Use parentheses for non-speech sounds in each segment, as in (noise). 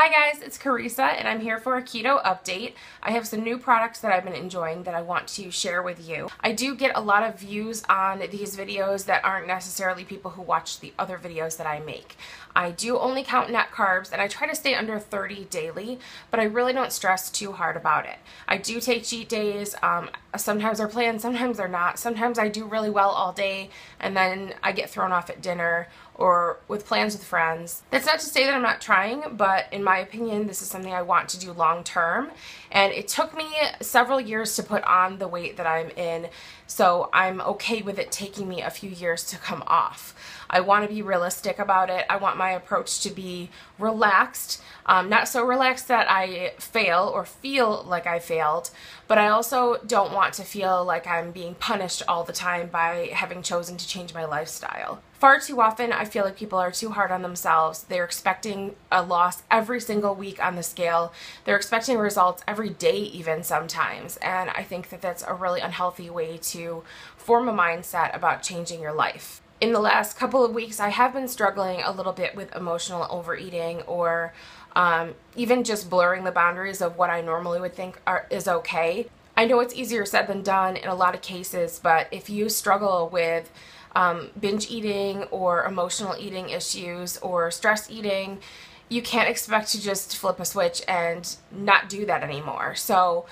Hi guys, it's Carisa and I'm here for a keto update. I have some new products that I've been enjoying that I want to share with you. I do get a lot of views on these videos that aren't necessarily people who watch the other videos that I make. I do only count net carbs and I try to stay under 30 daily, but I really don't stress too hard about it. I do take cheat days. Um, sometimes they're planned, sometimes they're not. Sometimes I do really well all day and then I get thrown off at dinner or with plans with friends. That's not to say that I'm not trying, but in my opinion, this is something I want to do long term. And it took me several years to put on the weight that I'm in, so I'm okay with it taking me a few years to come off. I want to be realistic about it. I want my approach to be relaxed, um, not so relaxed that I fail or feel like I failed, but I also don't want to feel like I'm being punished all the time by having chosen to change my lifestyle. Far too often, I feel like people are too hard on themselves. They're expecting a loss every single week on the scale. They're expecting results every day, even sometimes. And I think that that's a really unhealthy way to form a mindset about changing your life in the last couple of weeks, I have been struggling a little bit with emotional overeating or um, even just blurring the boundaries of what I normally would think are, is okay. I know it's easier said than done in a lot of cases, but if you struggle with um, binge eating or emotional eating issues or stress eating, you can't expect to just flip a switch and not do that anymore. So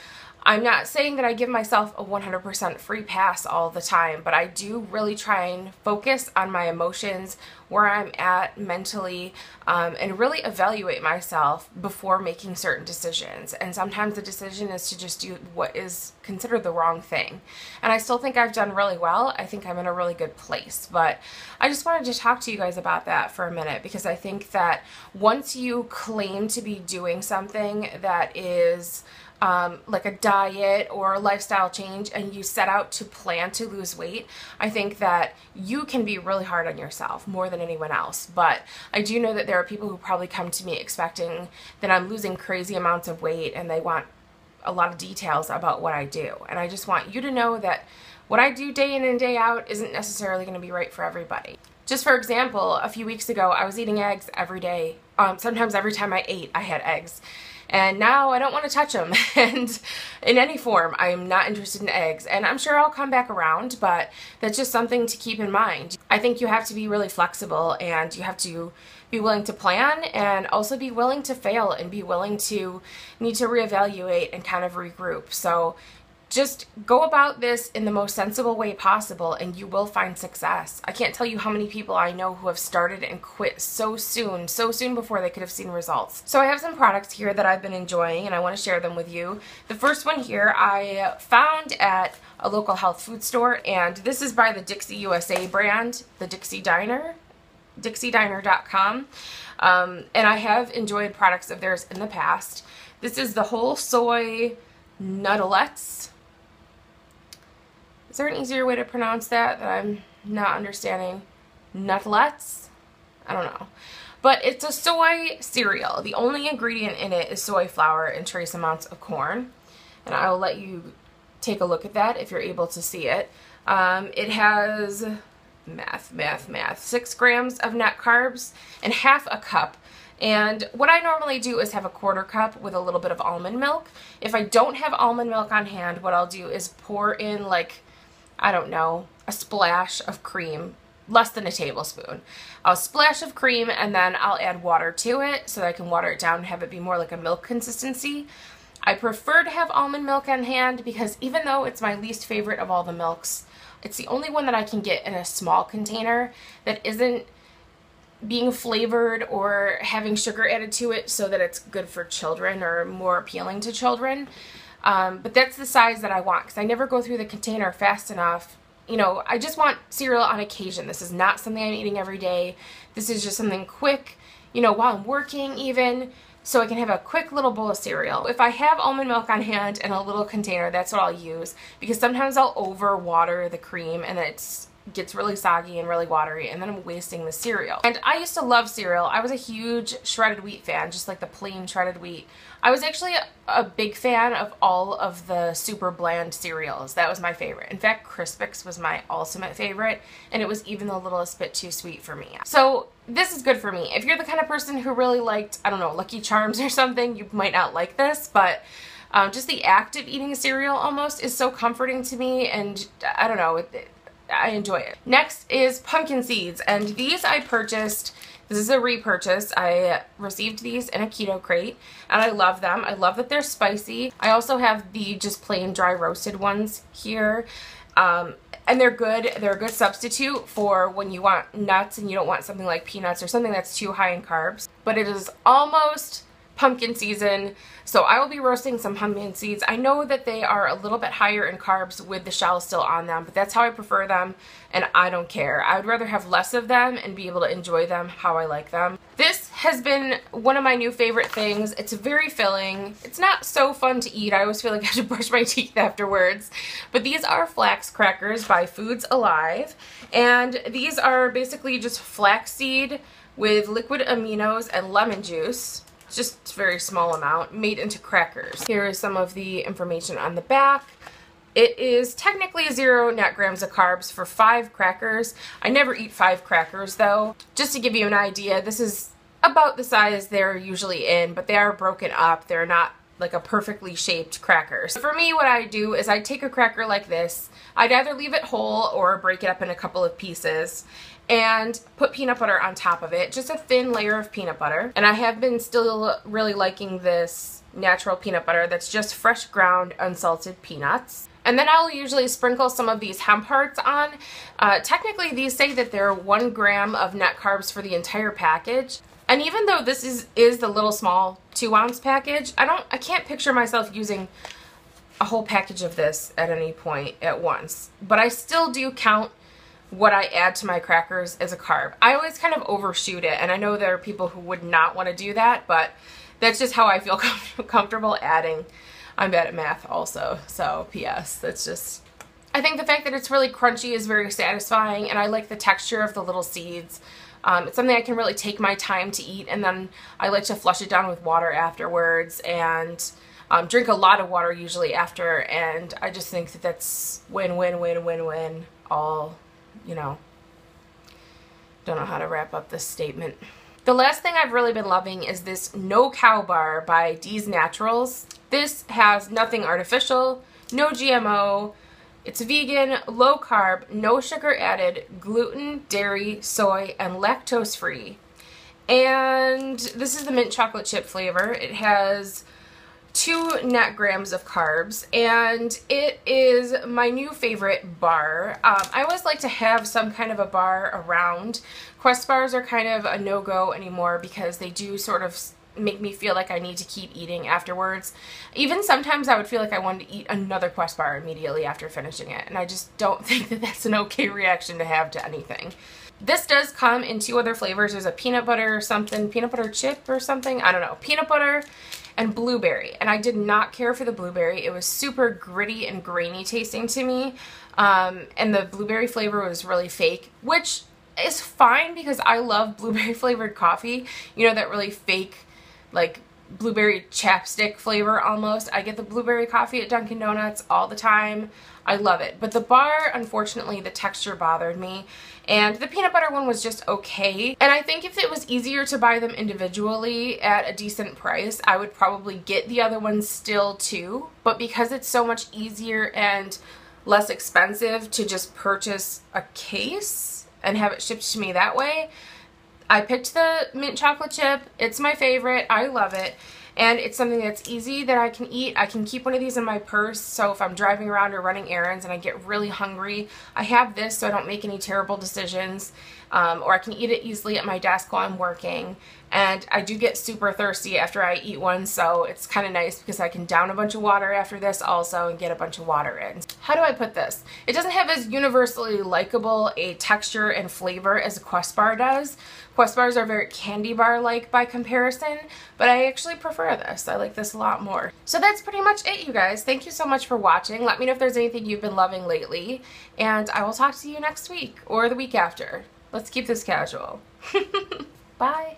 I'm not saying that I give myself a 100% free pass all the time, but I do really try and focus on my emotions, where I'm at mentally, um, and really evaluate myself before making certain decisions. And sometimes the decision is to just do what is considered the wrong thing. And I still think I've done really well. I think I'm in a really good place. But I just wanted to talk to you guys about that for a minute because I think that once you claim to be doing something that is um, like a diet or a lifestyle change and you set out to plan to lose weight, I think that you can be really hard on yourself more than anyone else. But I do know that there are people who probably come to me expecting that I'm losing crazy amounts of weight and they want a lot of details about what I do. And I just want you to know that what I do day in and day out isn't necessarily going to be right for everybody. Just for example, a few weeks ago, I was eating eggs every day. Um, sometimes every time I ate, I had eggs. And now I don't want to touch them. (laughs) and in any form, I am not interested in eggs. And I'm sure I'll come back around, but that's just something to keep in mind. I think you have to be really flexible and you have to be willing to plan and also be willing to fail and be willing to need to reevaluate and kind of regroup. So just go about this in the most sensible way possible and you will find success. I can't tell you how many people I know who have started and quit so soon, so soon before they could have seen results. So I have some products here that I've been enjoying and I want to share them with you. The first one here I found at a local health food store and this is by the Dixie USA brand, the Dixie Diner, dixiediner.com. Um, and I have enjoyed products of theirs in the past. This is the whole soy nuttolets is there an easier way to pronounce that that I'm not understanding? Nutlets? I don't know. But it's a soy cereal. The only ingredient in it is soy flour and trace amounts of corn. And I will let you take a look at that if you're able to see it. Um, it has math, math, math, six grams of net carbs and half a cup. And what I normally do is have a quarter cup with a little bit of almond milk. If I don't have almond milk on hand, what I'll do is pour in like I don't know, a splash of cream, less than a tablespoon. A splash of cream and then I'll add water to it so that I can water it down and have it be more like a milk consistency. I prefer to have almond milk on hand because even though it's my least favorite of all the milks, it's the only one that I can get in a small container that isn't being flavored or having sugar added to it so that it's good for children or more appealing to children. Um, but that's the size that I want because I never go through the container fast enough. You know, I just want cereal on occasion. This is not something I'm eating every day. This is just something quick, you know, while I'm working even, so I can have a quick little bowl of cereal. If I have almond milk on hand and a little container, that's what I'll use because sometimes I'll over water the cream and it's gets really soggy and really watery and then I'm wasting the cereal. And I used to love cereal. I was a huge shredded wheat fan, just like the plain shredded wheat. I was actually a, big fan of all of the super bland cereals. That was my favorite. In fact, Crispix was my ultimate favorite and it was even the littlest bit too sweet for me. So this is good for me. If you're the kind of person who really liked, I don't know, Lucky Charms (laughs) or something, you might not like this, but um, just the act of eating cereal almost is so comforting to me and I don't know, it, I enjoy it. Next is pumpkin seeds and these I purchased this is a repurchase. I received these in a keto crate and I love them. I love that they're spicy. I also have the just plain dry roasted ones here. Um, and they're good. They're a good substitute for when you want nuts and you don't want something like peanuts or something that's too high in carbs. But it is almost pumpkin season. So I will be roasting some pumpkin seeds. I know that they are a little bit higher in carbs with the shell still on them, but that's how I prefer them and I don't care. I would rather have less of them and be able to enjoy them how I like them. This has been one of my new favorite things. It's very filling. It's not so fun to eat. I always feel like I should (laughs) brush my teeth afterwards. But these are flax crackers by Foods Alive. And these are basically just flaxseed with liquid aminos and lemon juice just very small amount, made into crackers. Here is some of the information on the back. It is technically zero net grams of carbs for five crackers. I never eat five crackers though. Just to give you an idea, this is about the size they're usually in, but they are broken up. They're not like a perfectly shaped cracker. So for me, what I do is I take a cracker like this. I'd either leave it whole or break it up in a couple of pieces and put peanut butter on top of it, just a thin layer of peanut butter. And I have been still really liking this natural peanut butter that's just fresh ground unsalted peanuts. And then I'll usually sprinkle some of these hemp hearts on. Uh, technically, these say that they're one gram of net carbs for the entire package. And even though this is, is the little small two ounce package, I don't, I can't picture myself using a whole package of this at any point at once. But I still do count what I add to my crackers as a carb. I always kind of overshoot it, and I know there are people who would not want to do that, but that's just how I feel (laughs) com comfortable adding. I'm bad at math also, so P.S. That's just... I think the fact that it's really crunchy is very satisfying, and I like the texture of the little seeds. Um, it's something I can really take my time to eat, and then I like to flush it down with water afterwards, and um, drink a lot of water usually after, and I just think that that's win, win, win, win, win all you know, don't know how to wrap up this statement. The last thing I've really been loving is this No Cow Bar by D's Naturals. This has nothing artificial, no GMO, it's vegan, low carb, no sugar added, gluten, dairy, soy, and lactose free. And this is the mint chocolate chip flavor. It has two net grams of carbs and it is my new favorite bar. Um, I always like to have some kind of a bar around. Quest bars are kind of a no-go anymore because they do sort of make me feel like I need to keep eating afterwards. Even sometimes I would feel like I wanted to eat another Quest bar immediately after finishing it and I just don't (laughs) think that that's an okay reaction to have to anything. This does come in two other flavors. There's a peanut butter or something, peanut butter chip or something, I don't know, peanut butter and blueberry. And I did not care for the blueberry. It was super gritty and grainy tasting to me. Um, and the blueberry flavor was really fake, which is fine because I love blueberry (laughs) flavored coffee. You know, that really fake, like, blueberry chapstick flavor almost. I get the blueberry coffee at Dunkin' Donuts all the time. I love it. But the bar, unfortunately, the texture bothered me. And the peanut butter one was just okay. And I think if it was easier to buy them individually at a decent price, I would probably get the other ones still too. But because it's so much easier and less expensive to just purchase a case and have it shipped to me that way, I picked the mint chocolate chip. It's my favorite. I love it and it's something that's easy that I can eat. I can keep one of these in my purse so if I'm driving around or running errands and I get really hungry, I have this so I don't make any terrible decisions um, or I can eat it easily at my desk while I'm working and I do get super thirsty after I eat one so it's kind of nice because I can down a bunch of water after this also and get a bunch of water in. How do I put this? It doesn't have as universally likable a texture and flavor as a Quest bar does. Quest bars are very candy bar like by comparison but I actually prefer this. I like this a lot more. So that's pretty much it you guys. Thank you so much for watching. Let me know if there's anything you've been loving lately and I will talk to you next week or the week after. Let's keep this casual. (laughs) Bye.